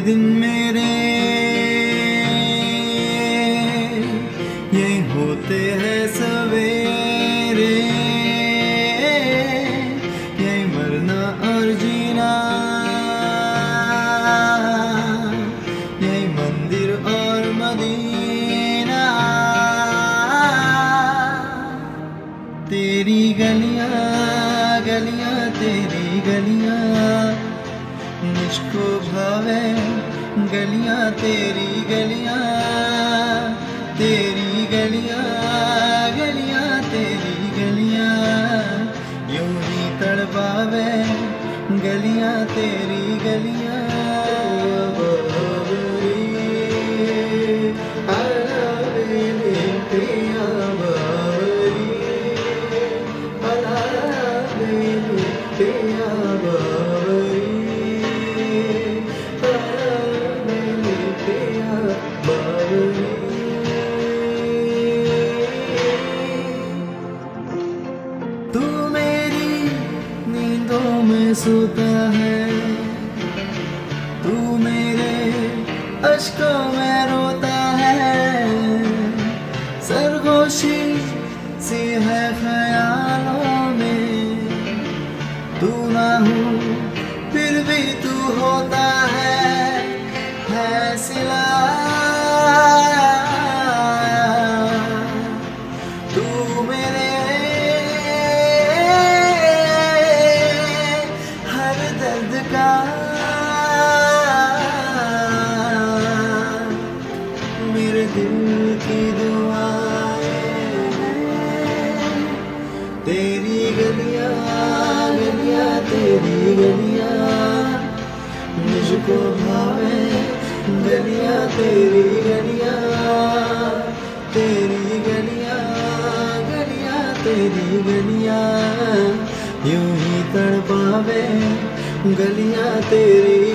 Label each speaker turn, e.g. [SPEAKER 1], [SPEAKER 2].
[SPEAKER 1] दिन मेरे। यही होते हैं सवेरे। यही मरना और जीना। यही मंदिर और मदीना। तेरी गलियाँ गलियाँ, तेरी गलियाँ। मुझको भावे, गलियाँ तेरी गलियाँ तेरी गलियाँ गलियाँ तेरी गलियाँ। यूँ ही तड़पावे, गलियाँ तेरी गलियाँ। में सोता है। तू मेरे अशकों में रोता है। सरगोशी से है ख्यालों में। तू ना हो, फिर भी तू होता दर्द का। मेरे दिल की दुआएँ तेरी गलियाँ गलियाँ, तेरी गलियाँ। मुझको भावे गलियाँ, तेरी गलियाँ। तेरी गलियाँ गलियाँ, तेरी गलियाँ। यूँ ही तड़पावे गलियाँ तेरी